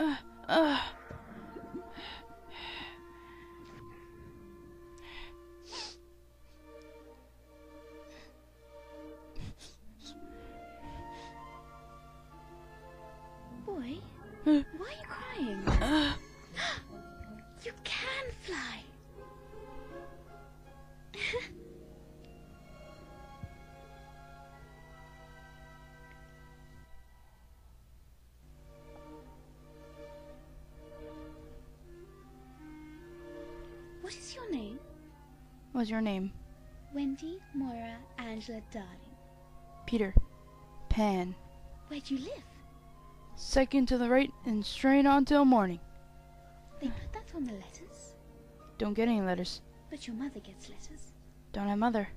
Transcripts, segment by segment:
Uh, uh. Boy, why are you crying? Uh, You can fly. What is your name? what's your name? Wendy Moira Angela Darling. Peter. Pan. Where do you live? Second to the right and straight on till morning. They put that on the letters. Don't get any letters. But your mother gets letters. Don't have mother.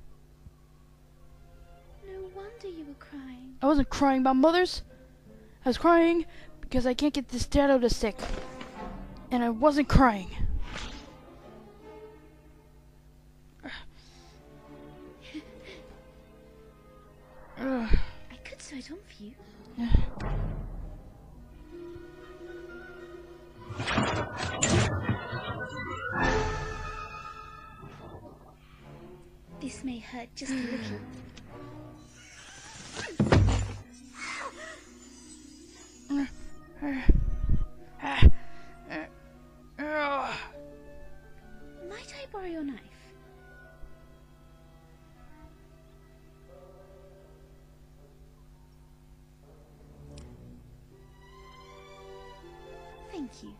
No wonder you were crying. I wasn't crying about mothers. I was crying because I can't get this dad out of sick. And I wasn't crying. It on for you. This may hurt just a little. Might I borrow your knife? Thank you.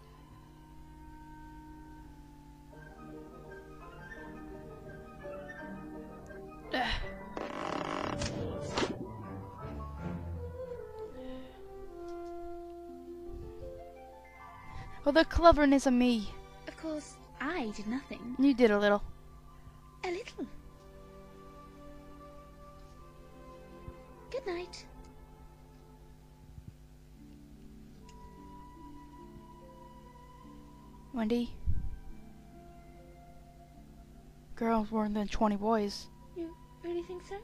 Well, the cleverness of me. Of course, I did nothing. You did a little. A little. Good night. Wendy. Girls more than 20 boys. You really think so?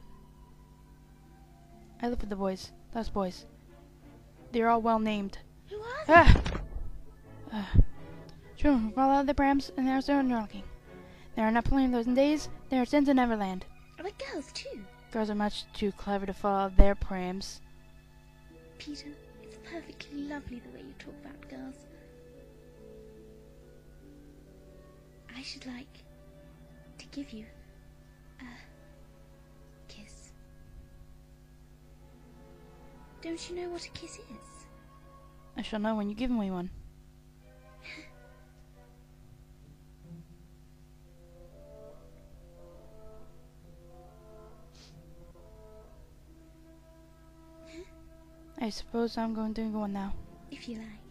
I live with the boys. Those boys. They're all well named. Who are they? Ah! Uh, children out of their prams and they're still knocking. There are not plenty of those in days. There are sent to Neverland. But girls too. Girls are much too clever to fall out of their prams. Peter, it's perfectly lovely the way you talk about girls. Should like to give you a kiss. Don't you know what a kiss is? I shall know when you give me one. I suppose I'm going to do one now. If you like.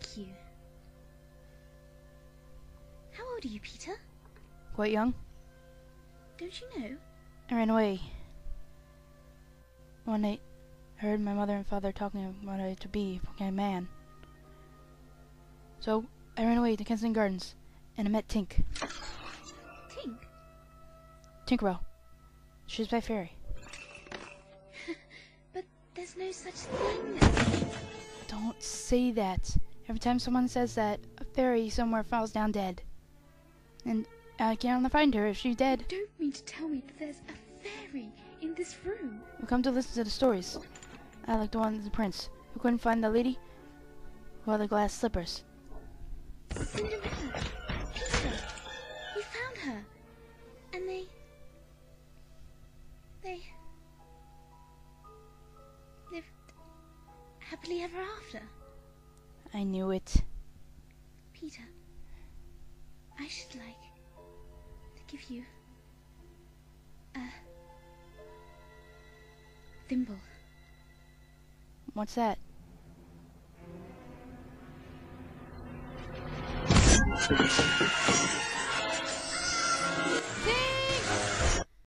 Thank you. How old are you, Peter? Quite young. Don't you know? I ran away. One night, I heard my mother and father talking about I to be a man. So, I ran away to Kensington Gardens, and I met Tink. Tink. Tinkerbell. She's my fairy. But there's no such thing. Don't say that. Every time someone says that, a fairy somewhere falls down dead. And I can't find her if she's dead. You don't mean to tell me that there's a fairy in this room. We come to listen to the stories. I like the one with the prince who couldn't find the lady who had the glass slippers. Cinderella. Peter. You found her. And they. They. lived happily ever after. I knew it. Peter. I should like to give you a thimble. What's that?